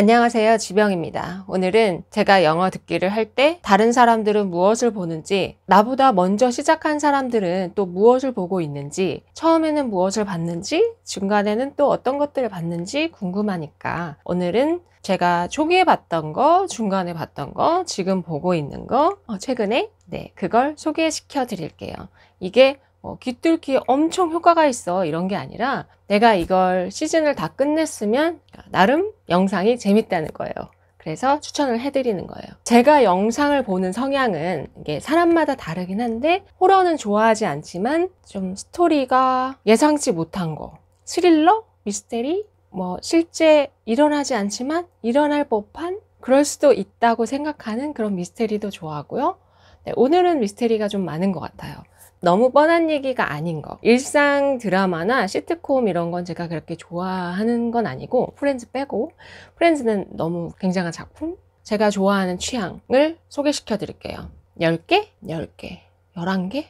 안녕하세요. 지병입니다. 오늘은 제가 영어 듣기를 할 때 다른 사람들은 무엇을 보는지, 나보다 먼저 시작한 사람들은 또 무엇을 보고 있는지, 처음에는 무엇을 봤는지, 중간에는 또 어떤 것들을 봤는지 궁금하니까 오늘은 제가 초기에 봤던 거, 중간에 봤던 거, 지금 보고 있는 거, 어, 최근에 네, 그걸 소개시켜 드릴게요. 이게 뭐 귀뚫기 엄청 효과가 있어 이런 게 아니라 내가 이걸 시즌을 다 끝냈으면 나름 영상이 재밌다는 거예요. 그래서 추천을 해드리는 거예요. 제가 영상을 보는 성향은 이게 사람마다 다르긴 한데 호러는 좋아하지 않지만 좀 스토리가 예상치 못한 거, 스릴러, 미스테리, 뭐 실제 일어나지 않지만 일어날 법한 그럴 수도 있다고 생각하는 그런 미스테리도 좋아하고요. 네, 오늘은 미스테리가 좀 많은 것 같아요. 너무 뻔한 얘기가 아닌 거. 일상 드라마나 시트콤 이런 건 제가 그렇게 좋아하는 건 아니고, 프렌즈 빼고, 프렌즈는 너무 굉장한 작품? 제가 좋아하는 취향을 소개시켜 드릴게요. 10개? 10개. 11개?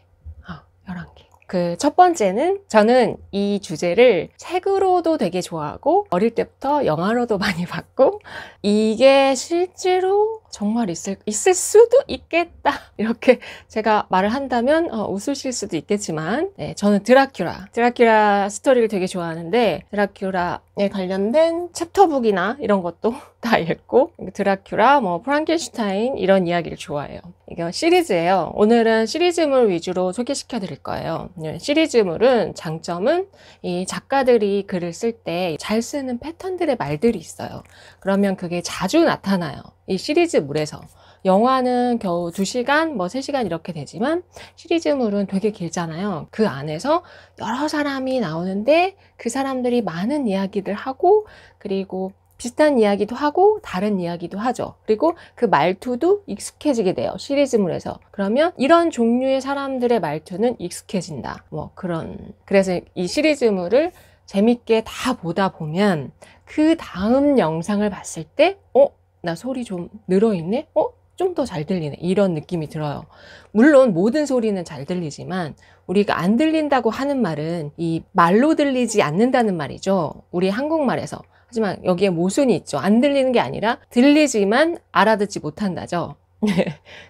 아, 11개. 그 첫 번째는 저는 이 주제를 책으로도 되게 좋아하고 어릴 때부터 영화로도 많이 봤고 이게 실제로 정말 있을, 있을 수도 있겠다. 이렇게 제가 말을 한다면 어, 웃으실 수도 있겠지만, 네, 저는 드라큘라, 드라큘라 스토리를 되게 좋아하는데, 드라큘라에 관련된 챕터북이나 이런 것도 다 읽고, 드라큘라, 뭐, 프랑켄슈타인 이런 이야기를 좋아해요. 이거 시리즈예요. 오늘은 시리즈물 위주로 소개시켜 드릴 거예요. 네, 시리즈물은 장점은 이 작가들이 글을 쓸 때 잘 쓰는 패턴들의 말들이 있어요. 그러면 그게 자주 나타나요. 이 시리즈물에서. 영화는 겨우 2시간, 뭐 3시간 이렇게 되지만 시리즈물은 되게 길잖아요. 그 안에서 여러 사람이 나오는데 그 사람들이 많은 이야기를 하고 그리고 비슷한 이야기도 하고 다른 이야기도 하죠. 그리고 그 말투도 익숙해지게 돼요. 시리즈물에서. 그러면 이런 종류의 사람들의 말투는 익숙해진다. 뭐 그런. 그래서 이 시리즈물을 재밌게 다 보다 보면 그 다음 영상을 봤을 때, 어? 나 소리 좀 늘어있네? 어? 좀 더 잘 들리네. 이런 느낌이 들어요. 물론 모든 소리는 잘 들리지만 우리가 안 들린다고 하는 말은 이 말로 들리지 않는다는 말이죠. 우리 한국말에서. 하지만 여기에 모순이 있죠. 안 들리는 게 아니라 들리지만 알아듣지 못한다죠.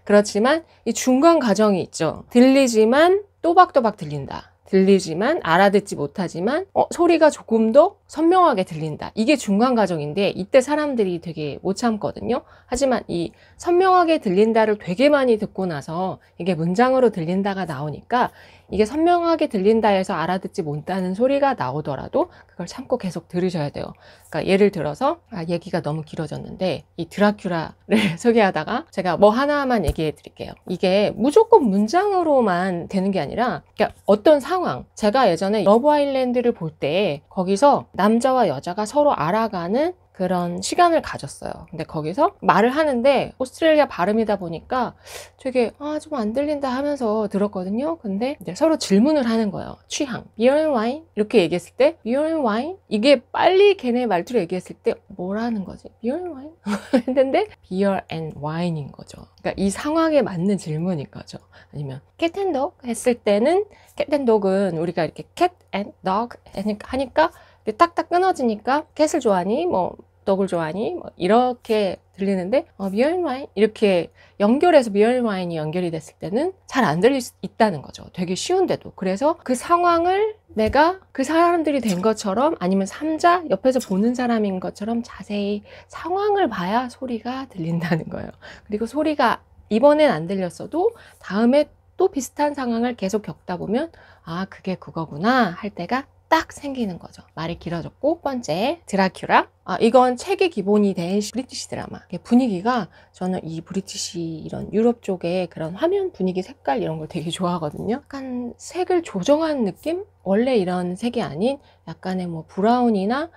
그렇지만 이 중간 과정이 있죠. 들리지만 또박또박 들린다. 들리지만 알아듣지 못하지만 어, 소리가 조금 더 선명하게 들린다. 이게 중간 과정인데 이때 사람들이 되게 못 참거든요. 하지만 이 선명하게 들린다를 되게 많이 듣고 나서 이게 문장으로 들린다가 나오니까 이게 선명하게 들린다 해서 알아듣지 못하는 소리가 나오더라도 그걸 참고 계속 들으셔야 돼요. 그러니까 예를 들어서 아, 얘기가 너무 길어졌는데 이 드라큘라를 소개하다가 제가 뭐 하나만 얘기해 드릴게요. 이게 무조건 문장으로만 되는 게 아니라 그러니까 어떤 상황 제가 예전에 Love Island를 볼 때 거기서 남자와 여자가 서로 알아가는 그런 시간을 가졌어요. 근데 거기서 말을 하는데 오스트레일리아 발음이다 보니까 되게 아 좀 안 들린다 하면서 들었거든요. 근데 이제 서로 질문을 하는 거예요. 취향, beer and wine 이렇게 얘기했을 때 beer and wine 이게 빨리 걔네 말투로 얘기했을 때 뭐라는 거지? beer and wine 했는데 beer and wine인 거죠. 그러니까 이 상황에 맞는 질문인 거죠. 아니면 cat and dog 했을 때는 cat and dog은 우리가 이렇게 cat and dog 하니까 딱딱 끊어지니까 캣을 좋아하니 뭐 떡을 좋아하니? 뭐 이렇게 들리는데 어, 와인 이렇게 연결해서 미얼 와인이 연결이 됐을 때는 잘 안 들릴 수 있다는 거죠. 되게 쉬운데도. 그래서 그 상황을 내가 그 사람들이 된 것처럼 아니면 삼자 옆에서 보는 사람인 것처럼 자세히 상황을 봐야 소리가 들린다는 거예요. 그리고 소리가 이번엔 안 들렸어도 다음에 또 비슷한 상황을 계속 겪다 보면 아 그게 그거구나 할 때가 딱 생기는 거죠. 말이 길어졌고 번째 드라큘라 아, 이건 책의 기본이 된 British 드라마 분위기가 저는 이 British 이런 유럽 쪽의 그런 화면 분위기 색깔 이런 걸 되게 좋아하거든요. 약간 색을 조정한 느낌? 원래 이런 색이 아닌 약간의 뭐 brown이나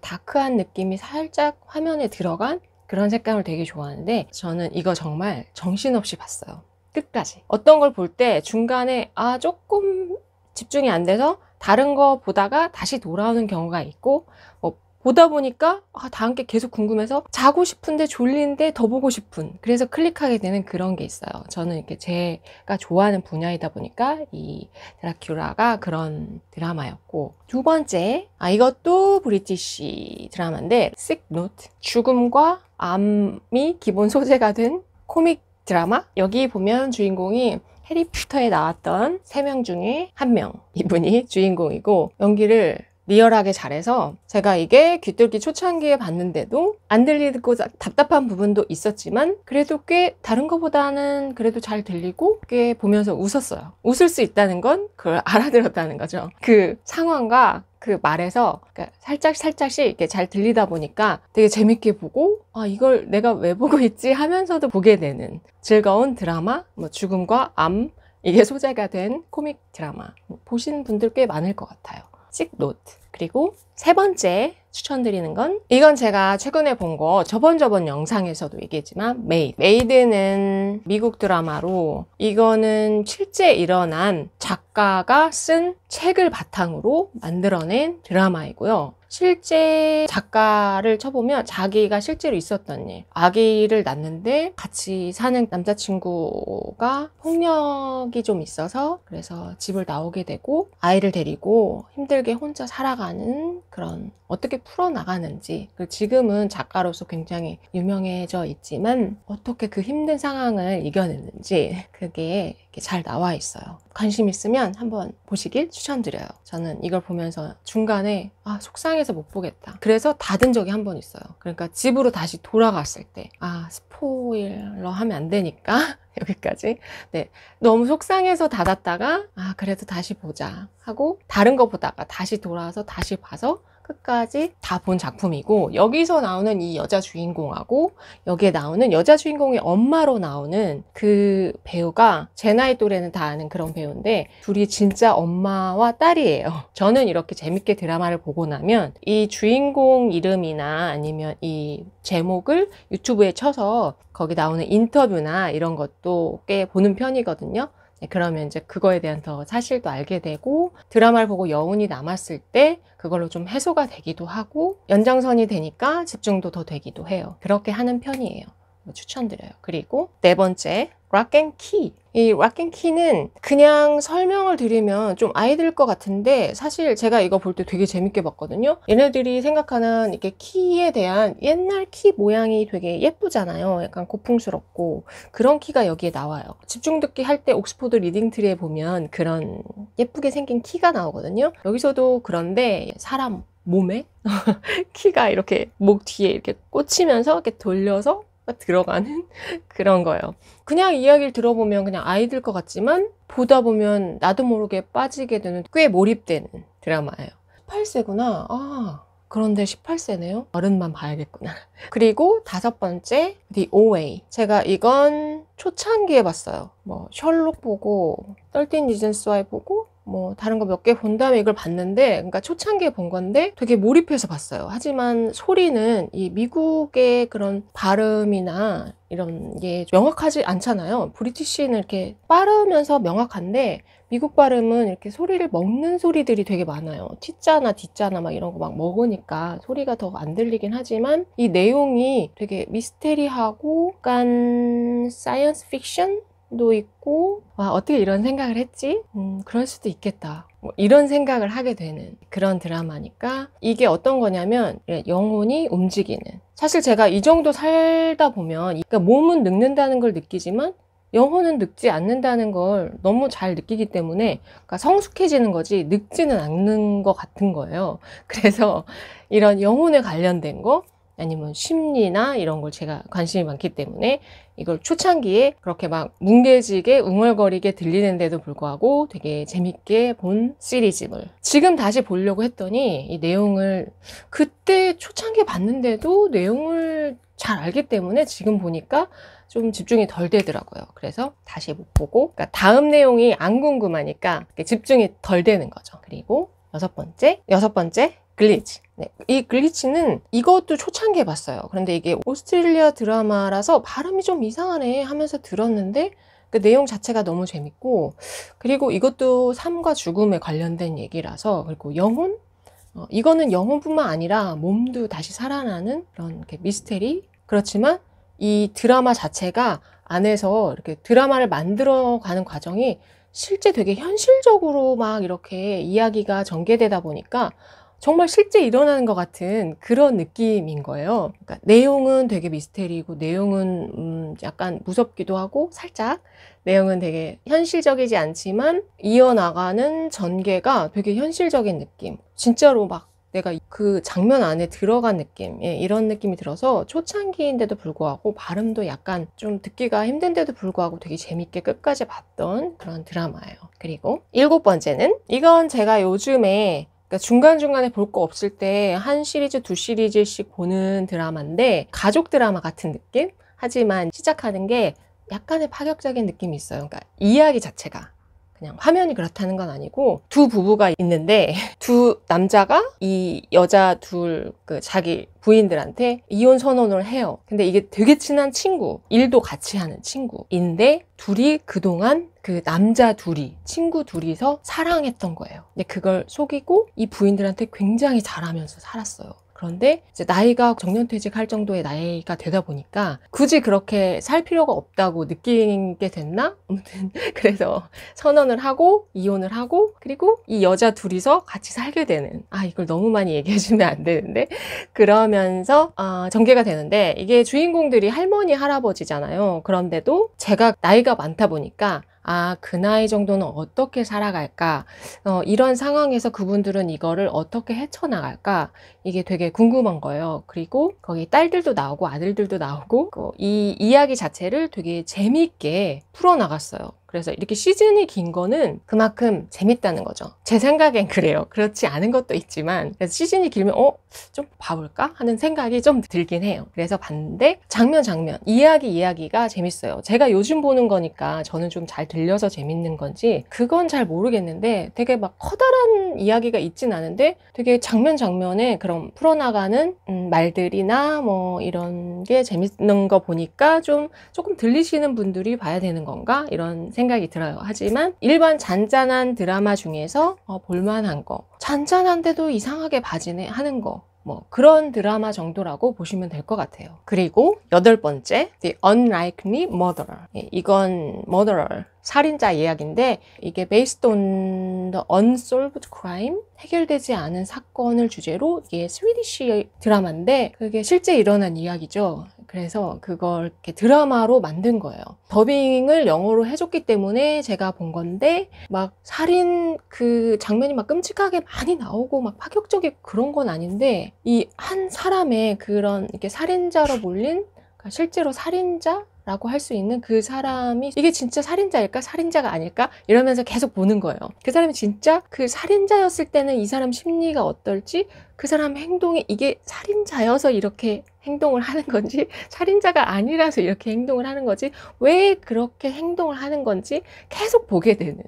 dark한 느낌이 살짝 화면에 들어간 그런 색감을 되게 좋아하는데 저는 이거 정말 정신없이 봤어요. 끝까지. 어떤 걸 볼 때 중간에 아 조금 집중이 안 돼서 다른 거 보다가 다시 돌아오는 경우가 있고 뭐 보다 보니까 아, 다음 게 계속 궁금해서 자고 싶은데 졸린데 더 보고 싶은 그래서 클릭하게 되는 그런 게 있어요. 저는 이렇게 제가 좋아하는 분야이다 보니까 이 드라큘라가 그런 드라마였고 두 번째 아 이것도 브리티시 드라마인데 Note 죽음과 암이 기본 소재가 된 코믹 드라마 여기 보면 주인공이 해리포터에 나왔던 세 명 중에 한 명 이분이 주인공이고 연기를 리얼하게 잘해서 제가 이게 귀뚫기 초창기에 봤는데도 안 들리고 답답한 부분도 있었지만 그래도 꽤 다른 것보다는 그래도 잘 들리고 꽤 보면서 웃었어요. 웃을 수 있다는 건 그걸 알아들었다는 거죠. 그 상황과 그 말에서 그러니까 살짝 살짝씩 이렇게 잘 들리다 보니까 되게 재밌게 보고 아 이걸 내가 왜 보고 있지? 하면서도 보게 되는 즐거운 드라마 뭐 죽음과 암 이게 소재가 된 코믹 드라마. 보신 분들 꽤 많을 것 같아요. 찍노트 그리고 세 번째 추천드리는 건 이건 제가 최근에 본 거 저번 저번 영상에서도 얘기했지만 Maid Maid는 미국 드라마로 이거는 실제 일어난 작가가 쓴 책을 바탕으로 만들어낸 드라마이고요 실제 작가를 쳐보면 자기가 실제로 있었던 일. 아기를 낳는데 같이 사는 남자친구가 폭력이 좀 있어서 그래서 집을 나오게 되고 아이를 데리고 힘들게 혼자 살아가 는 그런 어떻게 풀어나가는지 지금은 작가로서 굉장히 유명해져 있지만 어떻게 그 힘든 상황을 이겨냈는지 그게 잘 나와 있어요. 관심 있으면 한번 보시길 추천드려요. 저는 이걸 보면서 중간에 아 속상해서 못 보겠다. 그래서 닫은 적이 한 번 있어요. 그러니까 집으로 다시 돌아갔을 때 아 스포일러 하면 안 되니까 여기까지 네 너무 속상해서 닫았다가 아 그래도 다시 보자 하고 다른 거 보다가 다시 돌아와서 다시 봐서 끝까지 다 본 작품이고 여기서 나오는 이 여자 주인공하고 여기에 나오는 여자 주인공의 엄마로 나오는 그 배우가 제 나이 또래는 다 아는 그런 배우인데 둘이 진짜 엄마와 딸이에요. 저는 이렇게 재밌게 드라마를 보고 나면 이 주인공 이름이나 아니면 이 제목을 유튜브에 쳐서 거기 나오는 인터뷰나 이런 것도 꽤 보는 편이거든요. 네, 그러면 이제 그거에 대한 더 사실도 알게 되고 드라마를 보고 여운이 남았을 때 그걸로 좀 해소가 되기도 하고 연장선이 되니까 집중도 더 되기도 해요. 그렇게 하는 편이에요. 추천드려요. 그리고 네 번째 Locke and Key. 이 Locke and Key는 그냥 설명을 드리면 좀 아이들 것 같은데 사실 제가 이거 볼 때 되게 재밌게 봤거든요. 얘네들이 생각하는 이렇게 키에 대한 옛날 키 모양이 되게 예쁘잖아요. 약간 고풍스럽고 그런 키가 여기에 나와요. 집중 듣기 할 때 Oxford Reading Tree에 보면 그런 예쁘게 생긴 키가 나오거든요. 여기서도 그런데 사람 몸에 키가 이렇게 목 뒤에 이렇게 꽂히면서 이렇게 돌려서 들어가는 그런 거예요. 그냥 이야기를 들어보면 그냥 아이들 것 같지만 보다 보면 나도 모르게 빠지게 되는 꽤 몰입되는 드라마예요. 18세구나. 아, 그런데 18세네요. 어른만 봐야겠구나. 그리고 다섯 번째, The OA. 제가 이건 초창기에 봤어요. 뭐, 셜록 보고, 13 Reasons Why 보고, 뭐 다른 거 몇 개 본 다음에 이걸 봤는데 그러니까 초창기에 본 건데 되게 몰입해서 봤어요. 하지만 소리는 이 미국의 그런 발음이나 이런 게 명확하지 않잖아요. 브리티시는 이렇게 빠르면서 명확한데 미국 발음은 이렇게 소리를 먹는 소리들이 되게 많아요. T자나 D자나 막 이런 거 막 먹으니까 소리가 더 안 들리긴 하지만 이 내용이 되게 미스테리하고 약간 science fiction도 있고 와 어떻게 이런 생각을 했지? 음, 그럴 수도 있겠다. 뭐 이런 생각을 하게 되는 그런 드라마니까 이게 어떤 거냐면 예, 영혼이 움직이는 사실 제가 이 정도 살다 보면 그러니까 몸은 늙는다는 걸 느끼지만 영혼은 늙지 않는다는 걸 너무 잘 느끼기 때문에 그러니까 성숙해지는 거지 늙지는 않는 것 같은 거예요. 그래서 이런 영혼에 관련된 거 아니면 심리나 이런 걸 제가 관심이 많기 때문에 이걸 초창기에 그렇게 막 뭉개지게 웅얼거리게 들리는데도 불구하고 되게 재밌게 본 시리즈물. 지금 다시 보려고 했더니 이 내용을 그때 초창기에 봤는데도 내용을 잘 알기 때문에 지금 보니까 좀 집중이 덜 되더라고요. 그래서 다시 못 보고 그러니까 다음 내용이 안 궁금하니까 집중이 덜 되는 거죠. 그리고 여섯 번째, 여섯 번째 Glitch. 네, 이 Glitch는 이것도 초창기에 봤어요. 그런데 이게 오스트레일리아 드라마라서 발음이 좀 이상하네 하면서 들었는데 그 내용 자체가 너무 재밌고 그리고 이것도 삶과 죽음에 관련된 얘기라서 그리고 영혼 어, 이거는 영혼뿐만 아니라 몸도 다시 살아나는 그런 이렇게 미스테리. 그렇지만 이 드라마 자체가 안에서 이렇게 드라마를 만들어 가는 과정이 실제 되게 현실적으로 막 이렇게 이야기가 전개되다 보니까 정말 실제 일어나는 것 같은 그런 느낌인 거예요. 그러니까 내용은 되게 미스테리고 내용은 음 약간 무섭기도 하고 살짝 내용은 되게 현실적이지 않지만 이어나가는 전개가 되게 현실적인 느낌. 진짜로 막 내가 그 장면 안에 들어간 느낌, 예, 이런 느낌이 들어서 초창기인데도 불구하고 발음도 약간 좀 듣기가 힘든데도 불구하고 되게 재밌게 끝까지 봤던 그런 드라마예요. 그리고 일곱 번째는 이건 제가 요즘에 그러니까 중간중간에 볼 거 없을 때 한 시리즈, 두 시리즈씩 보는 드라마인데 가족 드라마 같은 느낌? 하지만 시작하는 게 약간의 파격적인 느낌이 있어요. 그러니까 이야기 자체가. 그냥 화면이 그렇다는 건 아니고 두 부부가 있는데 두 남자가 이 여자 둘 그 자기 부인들한테 이혼 선언을 해요. 근데 이게 되게 친한 친구, 일도 같이 하는 친구인데 둘이 그동안 그 남자 둘이 친구 둘이서 사랑했던 거예요. 근데 그걸 속이고 이 부인들한테 굉장히 잘하면서 살았어요. 그런데 이제 나이가 정년퇴직할 정도의 나이가 되다 보니까 굳이 그렇게 살 필요가 없다고 느끼게 됐나? 아무튼 그래서 선언을 하고 이혼을 하고 그리고 이 여자 둘이서 같이 살게 되는 아 이걸 너무 많이 얘기해 주면 안 되는데 그러면서 어, 전개가 되는데 이게 주인공들이 할머니 할아버지잖아요. 그런데도 제가 나이가 많다 보니까 아, 그 나이 정도는 어떻게 살아갈까? 어, 이런 상황에서 그분들은 이거를 어떻게 헤쳐나갈까? 이게 되게 궁금한 거예요. 그리고 거기 딸들도 나오고 아들들도 나오고 어, 이 이야기 자체를 되게 재미있게 풀어나갔어요. 그래서 이렇게 시즌이 긴 거는 그만큼 재밌다는 거죠. 제 생각엔 그래요. 그렇지 않은 것도 있지만 그래서 시즌이 길면 어? 좀 봐볼까? 하는 생각이 좀 들긴 해요. 그래서 봤는데 장면 장면 이야기 이야기가 재밌어요. 제가 요즘 보는 거니까 저는 좀 잘 들려서 재밌는 건지 그건 잘 모르겠는데 되게 막 커다란 이야기가 있진 않은데 되게 장면 장면에 그런 풀어나가는 음, 말들이나 뭐 이런 게 재밌는 거 보니까 좀 조금 들리시는 분들이 봐야 되는 건가? 이런 생각 생각이 들어요. 하지만 일반 잔잔한 드라마 중에서 어, 볼만한 거, 잔잔한데도 이상하게 봐지네 하는 거, 뭐 그런 드라마 정도라고 보시면 될 것 같아요. 그리고 여덟 번째, The Unlikely Murderer. 예, 이건 murderer, 살인자 이야기인데 이게 based on the unsolved crime, 해결되지 않은 사건을 주제로 이게 스위디시 드라마인데 그게 실제 일어난 이야기죠. 그래서 그걸 이렇게 드라마로 만든 거예요. 더빙을 영어로 해줬기 때문에 제가 본 건데 막 살인 그 장면이 막 끔찍하게 많이 나오고 막 파격적이고 그런 건 아닌데 이 한 사람의 그런 이렇게 살인자로 몰린 그러니까 실제로 살인자 라고 할 수 있는 그 사람이 이게 진짜 살인자일까 살인자가 아닐까 이러면서 계속 보는 거예요 그 사람이 진짜 그 살인자였을 때는 이 사람 심리가 어떨지 그 사람 행동이 이게 살인자여서 이렇게 행동을 하는 건지 살인자가 아니라서 이렇게 행동을 하는 거지 왜 그렇게 행동을 하는 건지 계속 보게 되는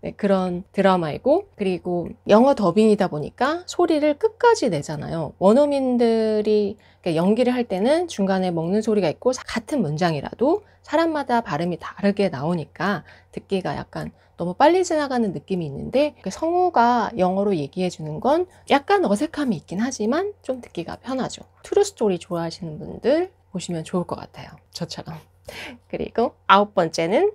네, 그런 드라마이고 그리고 영어 더빙이다 보니까 소리를 끝까지 내잖아요. 원어민들이 연기를 할 때는 중간에 먹는 소리가 있고 같은 문장이라도 사람마다 발음이 다르게 나오니까 듣기가 약간 너무 빨리 지나가는 느낌이 있는데 성우가 영어로 얘기해 주는 건 약간 어색함이 있긴 하지만 좀 듣기가 편하죠. true story 좋아하시는 분들 보시면 좋을 것 같아요. 저처럼. 그리고 아홉 번째는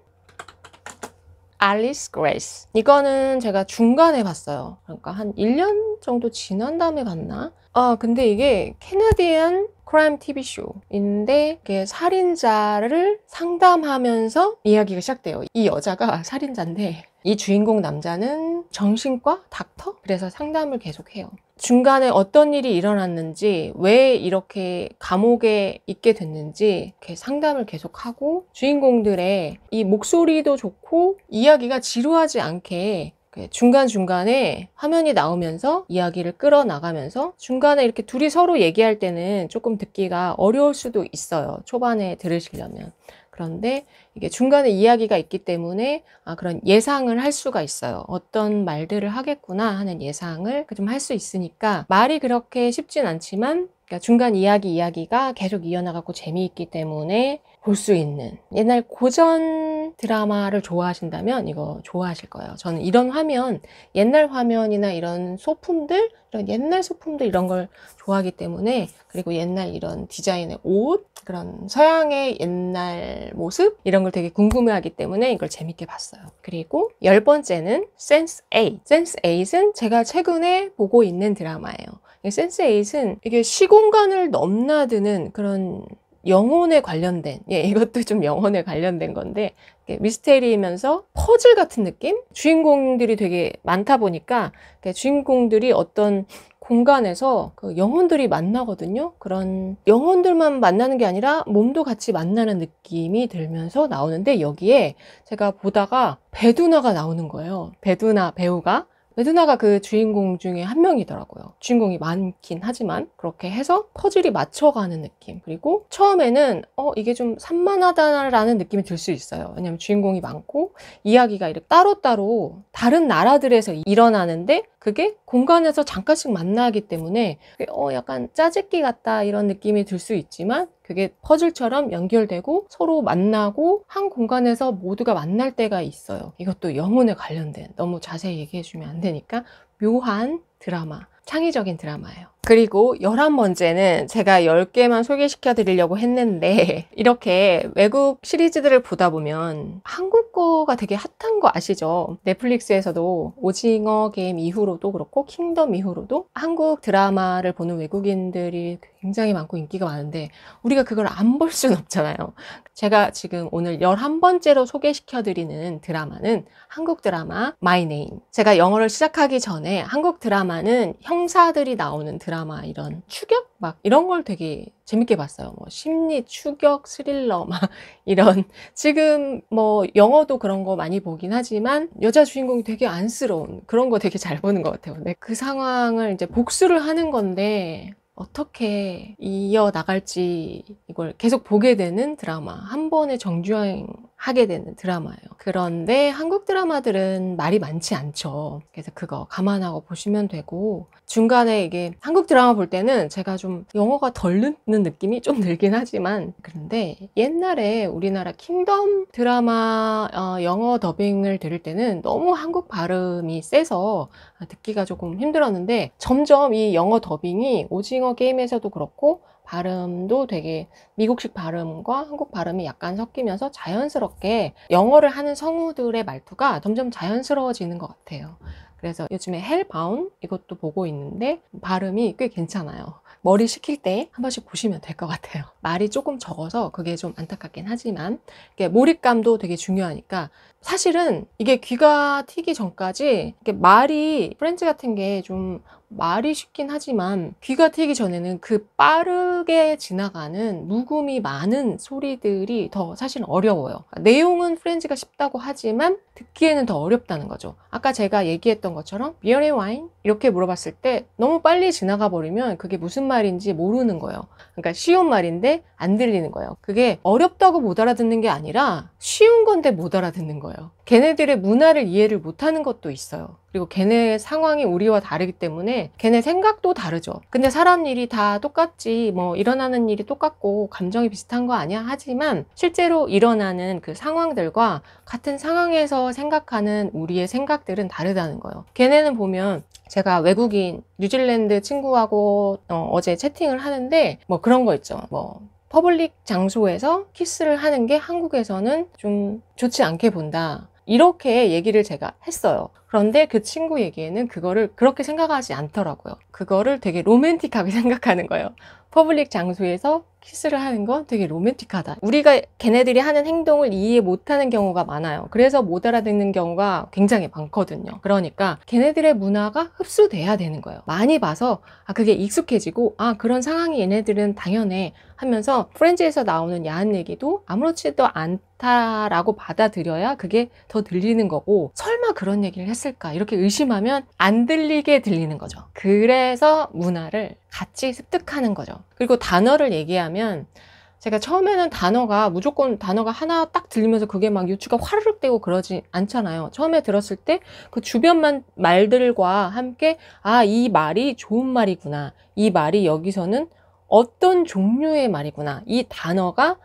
Alias Grace. 이거는 제가 중간에 봤어요. 그러니까 한 1년 정도 지난 다음에 봤나? 아, 근데 이게 캐나디안 크라임 TV 쇼인데 살인자를 상담하면서 이야기가 시작돼요. 이 여자가 살인자인데 이 주인공 남자는 정신과 닥터? 그래서 상담을 계속해요. 중간에 어떤 일이 일어났는지 왜 이렇게 감옥에 있게 됐는지 이렇게 상담을 계속하고 주인공들의 이 목소리도 좋고 이야기가 지루하지 않게 그 중간중간에 화면이 나오면서 이야기를 끌어나가면서 중간에 이렇게 둘이 서로 얘기할 때는 조금 듣기가 어려울 수도 있어요. 초반에 들으시려면. 그런데 이게 중간에 이야기가 있기 때문에 아, 그런 예상을 할 수가 있어요. 어떤 말들을 하겠구나 하는 예상을 좀 할 수 있으니까 말이 그렇게 쉽진 않지만 그러니까 중간 이야기 이야기가 계속 이어나가고 재미있기 때문에 볼 수 있는 옛날 고전 드라마를 좋아하신다면 이거 좋아하실 거예요. 저는 이런 화면, 옛날 화면이나 이런 소품들, 이런 옛날 소품들 이런 걸 좋아하기 때문에 그리고 옛날 이런 디자인의 옷, 그런 서양의 옛날 모습 이런 걸 되게 궁금해하기 때문에 이걸 재밌게 봤어요. 그리고 열 번째는 센스8. 센스8은 제가 최근에 보고 있는 드라마예요. 센스8은 이게 시공간을 넘나드는 그런 영혼에 관련된, 예, 이것도 좀 영혼에 관련된 건데, 미스테리면서 퍼즐 같은 느낌? 주인공들이 되게 많다 보니까, 주인공들이 어떤 공간에서 그 영혼들이 만나거든요. 그런 영혼들만 만나는 게 아니라 몸도 같이 만나는 느낌이 들면서 나오는데, 여기에 제가 보다가 배두나가 나오는 거예요. 배두나 배우가. 메두나가 그 주인공 중에 한 명이더라고요. 주인공이 많긴 하지만 그렇게 해서 퍼즐이 맞춰가는 느낌. 그리고 처음에는 어 이게 좀 산만하다라는 느낌이 들 수 있어요. 왜냐면 주인공이 많고 이야기가 이렇게 따로따로 다른 나라들에서 일어나는데 그게 공간에서 잠깐씩 만나기 때문에 어 약간 짜집기 같다 이런 느낌이 들 수 있지만 그게 퍼즐처럼 연결되고 서로 만나고 한 공간에서 모두가 만날 때가 있어요. 이것도 영혼에 관련된 너무 자세히 얘기해 주면 안 되니까 묘한 드라마, 창의적인 드라마예요. 그리고 열한 번째는 제가 10개만 소개시켜 드리려고 했는데 이렇게 외국 시리즈들을 보다 보면 한국 거가 되게 핫한 거 아시죠? 넷플릭스에서도 오징어 게임 이후로도 그렇고 킹덤 이후로도 한국 드라마를 보는 외국인들이 굉장히 많고 인기가 많은데 우리가 그걸 안 볼 수는 없잖아요. 제가 지금 오늘 11번째로 소개시켜 드리는 드라마는 한국 드라마 My Name. 제가 영어를 시작하기 전에 한국 드라마는 형사들이 나오는 드라마 이런 추격 막 이런 걸 되게 재밌게 봤어요. 뭐 심리 추격 스릴러 막 이런 지금 뭐 영어도 그런 거 많이 보긴 하지만 여자 주인공이 되게 안쓰러운 그런 거 되게 잘 보는 것 같아요. 네, 그 상황을 이제 복수를 하는 건데 어떻게 이어 나갈지 이걸 계속 보게 되는 드라마 한 번에 정주행 하게 되는 드라마예요. 그런데 한국 드라마들은 말이 많지 않죠. 그래서 그거 감안하고 보시면 되고 중간에 이게 한국 드라마 볼 때는 제가 좀 영어가 덜 늦는 느낌이 좀 들긴 하지만 그런데 옛날에 우리나라 킹덤 드라마 어, 영어 더빙을 들을 때는 너무 한국 발음이 세서 듣기가 조금 힘들었는데 점점 이 영어 더빙이 오징어 게임에서도 그렇고 발음도 되게 미국식 발음과 한국 발음이 약간 섞이면서 자연스럽게 영어를 하는 성우들의 말투가 점점 자연스러워지는 것 같아요. 그래서 요즘에 Hellbound 이것도 보고 있는데 발음이 꽤 괜찮아요. 머리 식힐 때 한 번씩 보시면 될 것 같아요. 말이 조금 적어서 그게 좀 안타깝긴 하지만 몰입감도 되게 중요하니까 사실은 이게 귀가 튀기 전까지 말이 프렌즈 같은 게 좀 말이 쉽긴 하지만 귀가 트이기 전에는 그 빠르게 지나가는 묵음이 많은 소리들이 더 사실 어려워요. 내용은 프렌즈가 쉽다고 하지만 듣기에는 더 어렵다는 거죠. 아까 제가 얘기했던 것처럼 비어리 와인 이렇게 물어봤을 때 너무 빨리 지나가 버리면 그게 무슨 말인지 모르는 거예요. 그러니까 쉬운 말인데 안 들리는 거예요. 그게 어렵다고 못 알아듣는 게 아니라 쉬운 건데 못 알아듣는 거예요. 걔네들의 문화를 이해를 못하는 것도 있어요. 그리고 걔네 상황이 우리와 다르기 때문에 걔네 생각도 다르죠. 근데 사람 일이 다 똑같지, 뭐 일어나는 일이 똑같고 감정이 비슷한 거 아니야? 하지만 실제로 일어나는 그 상황들과 같은 상황에서 생각하는 우리의 생각들은 다르다는 거예요. 걔네는 보면 제가 외국인 뉴질랜드 친구하고 어, 제 채팅을 하는데 뭐 그런 거 있죠. 뭐 public 장소에서 키스를 하는 게 한국에서는 좀 좋지 않게 본다. 이렇게 얘기를 제가 했어요. 그런데 그 친구 얘기에는 그거를 그렇게 생각하지 않더라고요. 그거를 되게 로맨틱하게 생각하는 거예요. public 장소에서 키스를 하는 건 되게 로맨틱하다. 우리가 걔네들이 하는 행동을 이해 못하는 경우가 많아요. 그래서 못 알아듣는 경우가 굉장히 많거든요. 그러니까 걔네들의 문화가 흡수돼야 되는 거예요. 많이 봐서 아 그게 익숙해지고 아 그런 상황이 얘네들은 당연해 하면서 프렌즈에서 나오는 야한 얘기도 아무렇지도 않다라고 받아들여야 그게 더 들리는 거고 설마 그런 얘기를 했 을까 이렇게 의심하면 안 들리게 들리는 거죠. 그래서 문화를 같이 습득하는 거죠. 그리고 단어를 얘기하면 제가 처음에는 단어가 무조건 단어가 하나 딱 들리면서 그게 막 유추가 화르륵 되고 그러지 않잖아요. 처음에 들었을 때 그 주변만 말들과 함께 아, 이 말이 좋은 말이구나. 이 말이 여기서는 어떤 종류의 말이구나. 이 단어가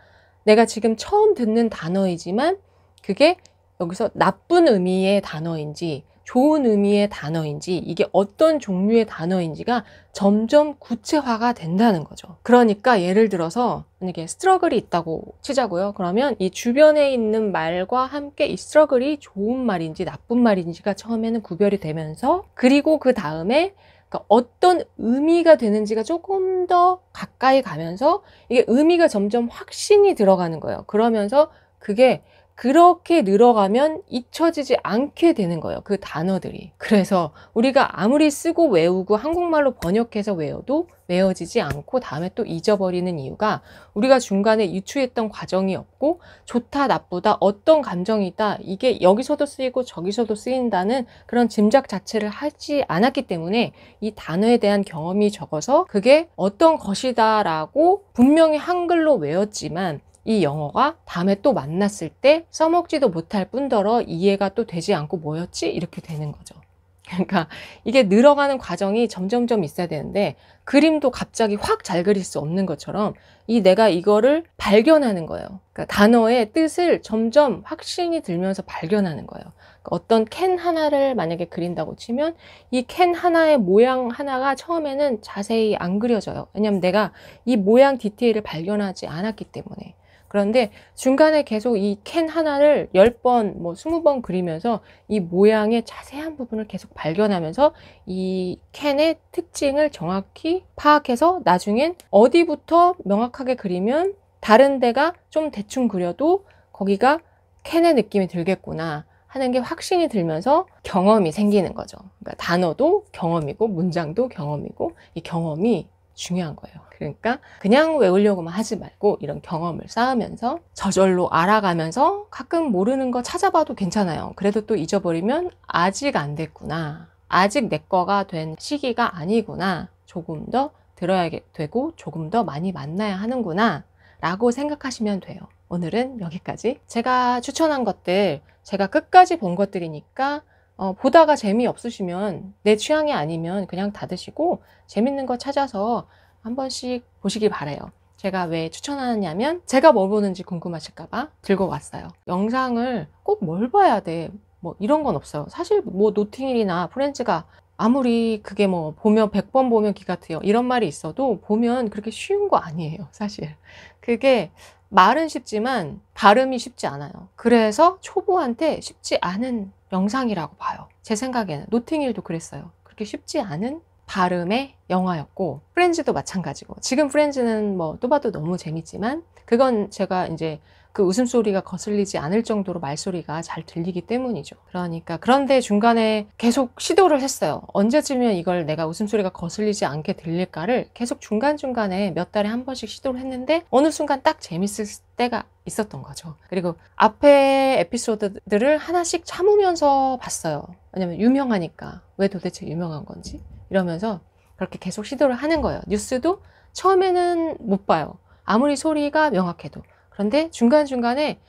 내가 지금 처음 듣는 단어이지만 그게 여기서 나쁜 의미의 단어인지 좋은 의미의 단어인지 이게 어떤 종류의 단어인지가 점점 구체화가 된다는 거죠. 그러니까 예를 들어서 만약에 스트러글이 있다고 치자고요. 그러면 이 주변에 있는 말과 함께 이 스트러글이 좋은 말인지 나쁜 말인지가 처음에는 구별이 되면서 그리고 그 다음에 그러니까 어떤 의미가 되는지가 조금 더 가까이 가면서 이게 의미가 점점 확신이 들어가는 거예요. 그러면서 그게 그렇게 늘어가면 잊혀지지 않게 되는 거예요. 그 단어들이. 그래서 우리가 아무리 쓰고 외우고 한국말로 번역해서 외워도 외워지지 않고 다음에 또 잊어버리는 이유가 우리가 중간에 유추했던 과정이 없고 좋다, 나쁘다, 어떤 감정이 있다, 이게 여기서도 쓰이고 저기서도 쓰인다는 그런 짐작 자체를 하지 않았기 때문에 이 단어에 대한 경험이 적어서 그게 어떤 것이다라고 분명히 한글로 외웠지만 이 영어가 다음에 또 만났을 때 써먹지도 못할 뿐더러 이해가 또 되지 않고 뭐였지? 이렇게 되는 거죠. 그러니까 이게 늘어가는 과정이 점점점 있어야 되는데 그림도 갑자기 확 잘 그릴 수 없는 것처럼 이 내가 이거를 발견하는 거예요. 그러니까 단어의 뜻을 점점 확신이 들면서 발견하는 거예요. 그러니까 어떤 캔 하나를 만약에 그린다고 치면 이 캔 하나의 모양 하나가 처음에는 자세히 안 그려져요. 왜냐면 내가 이 모양 디테일을 발견하지 않았기 때문에. 그런데 중간에 계속 이 캔 하나를 10번, 뭐 20번 그리면서 이 모양의 자세한 부분을 계속 발견하면서 이 캔의 특징을 정확히 파악해서 나중엔 어디부터 명확하게 그리면 다른 데가 좀 대충 그려도 거기가 캔의 느낌이 들겠구나 하는 게 확신이 들면서 경험이 생기는 거죠. 그러니까 단어도 경험이고 문장도 경험이고 이 경험이 중요한 거예요. 그러니까 그냥 외우려고만 하지 말고 이런 경험을 쌓으면서 저절로 알아가면서 가끔 모르는 거 찾아봐도 괜찮아요. 그래도 또 잊어버리면 아직 안 됐구나. 아직 내 거가 된 시기가 아니구나. 조금 더 들어야 되고 조금 더 많이 만나야 하는구나. 라고 생각하시면 돼요. 오늘은 여기까지. 제가 추천한 것들, 제가 끝까지 본 것들이니까 어, 보다가 재미없으시면 내 취향이 아니면 그냥 닫으시고 재밌는 거 찾아서 한 번씩 보시길 바래요. 제가 왜 추천하냐면 제가 뭘 보는지 궁금하실까 봐 들고 왔어요. 영상을 꼭 뭘 봐야 돼. 뭐 이런 건 없어요. 사실 뭐 노팅힐이나 프렌즈가 아무리 그게 뭐 보면 100번 보면 기가 트여 이런 말이 있어도 보면 그렇게 쉬운 거 아니에요. 사실. 그게 말은 쉽지만 발음이 쉽지 않아요. 그래서 초보한테 쉽지 않은 영상이라고 봐요. 제 생각에는 노팅힐도 그랬어요. 그렇게 쉽지 않은 발음의 영화였고 프렌즈도 마찬가지고 지금 프렌즈는 뭐 또 봐도 너무 재밌지만 그건 제가 이제 그 웃음소리가 거슬리지 않을 정도로 말소리가 잘 들리기 때문이죠. 그러니까 그런데 중간에 계속 시도를 했어요. 언제쯤이면 이걸 내가 웃음소리가 거슬리지 않게 들릴까를 계속 중간중간에 몇 달에 한 번씩 시도를 했는데 어느 순간 딱 재밌을 때가 있었던 거죠. 그리고 앞에 에피소드들을 하나씩 참으면서 봤어요. 왜냐면 유명하니까. 왜 도대체 유명한 건지. 이러면서 그렇게 계속 시도를 하는 거예요. 뉴스도 처음에는 못 봐요. 아무리 소리가 명확해도. 그런데 중간중간에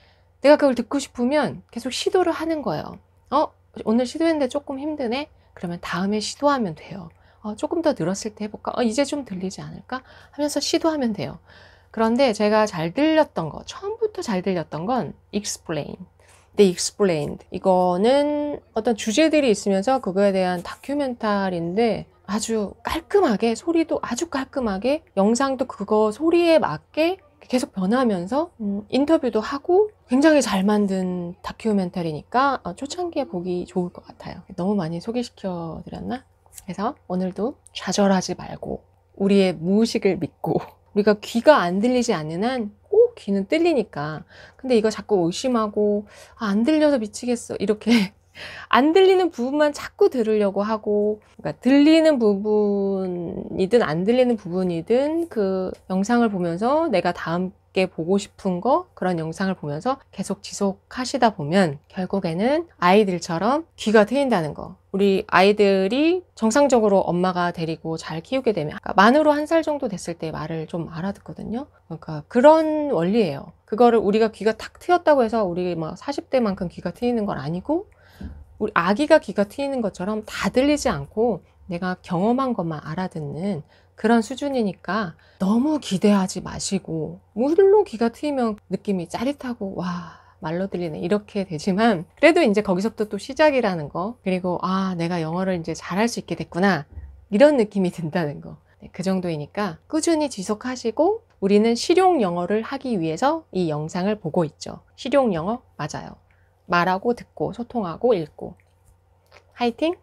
내가 그걸 듣고 싶으면 계속 시도를 하는 거예요. 어, 오늘 시도했는데 조금 힘드네? 그러면 다음에 시도하면 돼요. 어, 조금 더 늘었을 때 해볼까? 어, 이제 좀 들리지 않을까? 하면서 시도하면 돼요. 그런데 제가 잘 들렸던 거, 처음부터 잘 들렸던 건 explain. They explained. 이거는 어떤 주제들이 있으면서 그거에 대한 다큐멘터리인데 아주 깔끔하게 소리도 아주 깔끔하게 영상도 그거 소리에 맞게 계속 변하면서 음, 인터뷰도 하고 굉장히 잘 만든 다큐멘터리니까 어, 초창기에 보기 좋을 것 같아요. 너무 많이 소개시켜 드렸나? 그래서 오늘도 좌절하지 말고 우리의 무의식을 믿고 우리가 귀가 안 들리지 않는 한 꼭 귀는 들리니까 근데 이거 자꾸 의심하고 아, 안 들려서 미치겠어 이렇게 안 들리는 부분만 자꾸 들으려고 하고, 그러니까 들리는 부분이든 안 들리는 부분이든 그 영상을 보면서 내가 다음 게 보고 싶은 거 그런 영상을 보면서 계속 지속하시다 보면 결국에는 아이들처럼 귀가 트인다는 거. 우리 아이들이 정상적으로 엄마가 데리고 잘 키우게 되면 그러니까 만으로 한 살 정도 됐을 때 말을 좀 알아듣거든요. 그러니까 그런 원리예요. 그거를 우리가 귀가 탁 트였다고 해서 우리 막 40대만큼 귀가 트이는 건 아니고 우리 아기가 귀가 트이는 것처럼 다 들리지 않고 내가 경험한 것만 알아듣는 그런 수준이니까 너무 기대하지 마시고 물론 귀가 트이면 느낌이 짜릿하고 와 말로 들리네 이렇게 되지만 그래도 이제 거기서부터 또 시작이라는 거 그리고 아 내가 영어를 이제 잘할 수 있게 됐구나 이런 느낌이 든다는 거. 네, 그 정도이니까 꾸준히 지속하시고 우리는 실용 영어를 하기 위해서 이 영상을 보고 있죠. 실용 영어 맞아요. 말하고 듣고 소통하고 읽고. 화이팅!